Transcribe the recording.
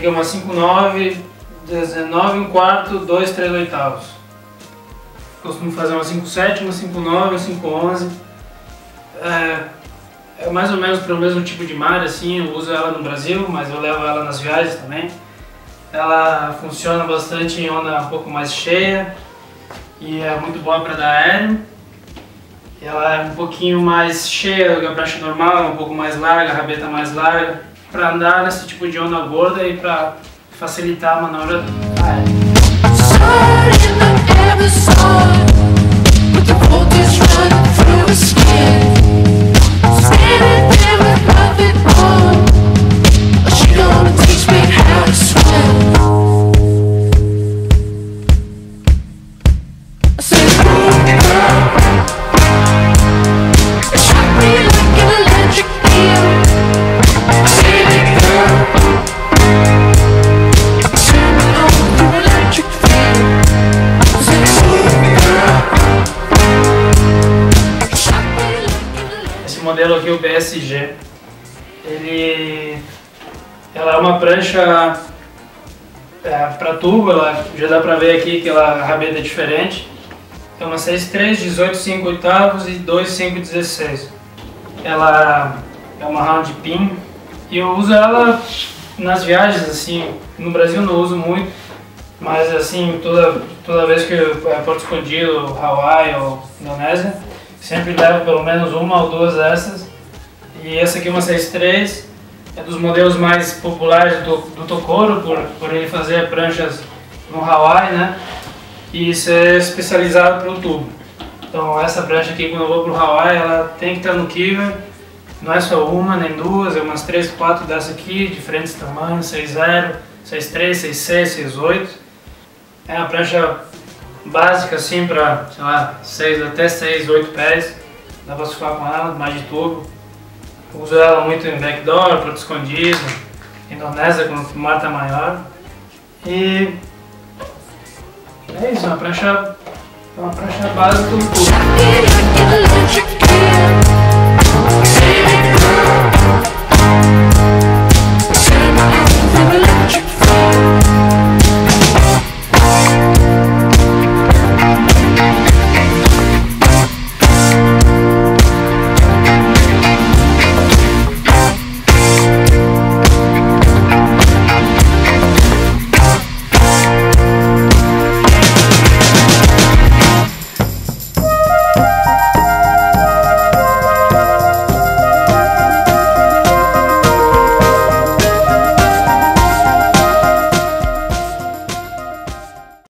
aqui é uma 5,9, 19, um quarto, 2, 3 oitavos. Costumo fazer uma 5,7, uma 5,9, uma 5,11. É, é mais ou menos para o mesmo tipo de mar, assim, eu uso ela no Brasil, mas eu levo ela nas viagens também. Ela funciona bastante em onda um pouco mais cheia e é muito boa para dar aéreo. Ela é um pouquinho mais cheia do que a prancha normal, um pouco mais larga, a rabeta mais larga, para andar nesse tipo de onda gorda e para facilitar a manobra aérea. Modelo aqui, o BSG. Ele, ela é uma prancha é, para tubo, ela, já dá para ver aqui que ela, a rabeta é diferente. É uma 6.3, 18, 5 oitavos e 2, 5, 16. Ela é uma round pin e eu uso ela nas viagens, assim, no Brasil não uso muito, mas assim, toda, toda vez que eu é Porto Escondido, Hawaii ou Indonésia, Sempre levo pelo menos uma ou duas dessas. E essa aqui é uma 6.3, é dos modelos mais populares do, do Tokoro, por, por ele fazer pranchas no Hawaii, né? E ser especializado para o tubo. Então essa prancha aqui, quando eu vou para o Hawaii, ela tem que estar no Kiver. Não é só uma, nem duas, é umas 3, 4 dessa aqui, diferentes tamanhos, 6.0, 6.3, 6.6, 6.8. É uma prancha básica assim para, sei lá, seis, até 6, 8 pés. Dá para surfar com ela, mais de tubo. Uso ela muito em backdoor, para escondido, Indonésia quando o mar está maior. E é isso, uma prancha, uma prancha básica do tubo.